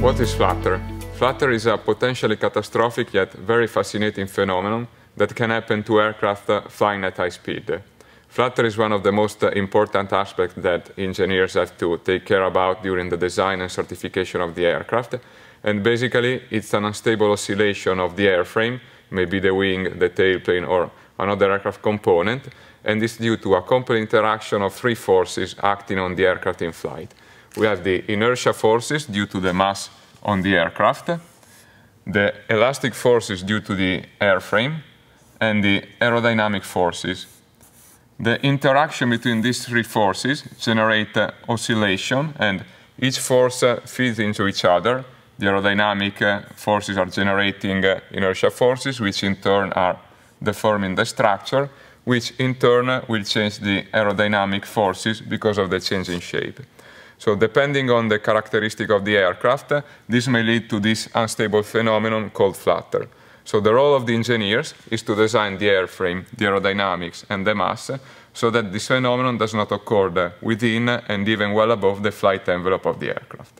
What is flutter? Flutter is a potentially catastrophic yet very fascinating phenomenon that can happen to aircraft flying at high speed. Flutter is one of the most important aspects that engineers have to take care about during the design and certification of the aircraft. And basically, it's an unstable oscillation of the airframe, maybe the wing, the tailplane, or another aircraft component, and is due to a complex interaction of three forces acting on the aircraft in flight. We have the inertia forces due to the mass on the aircraft, the elastic forces due to the airframe, and the aerodynamic forces. The interaction between these three forces generate uh, oscillation, and each force uh, feeds into each other. The aerodynamic uh, forces are generating uh, inertia forces, which in turn are deforming the structure, which in turn uh, will change the aerodynamic forces because of the change in shape. So depending on the characteristic of the aircraft, this may lead to this unstable phenomenon called flutter. So the role of the engineers is to design the airframe, the aerodynamics, and the mass so that this phenomenon does not occur within and even well above the flight envelope of the aircraft.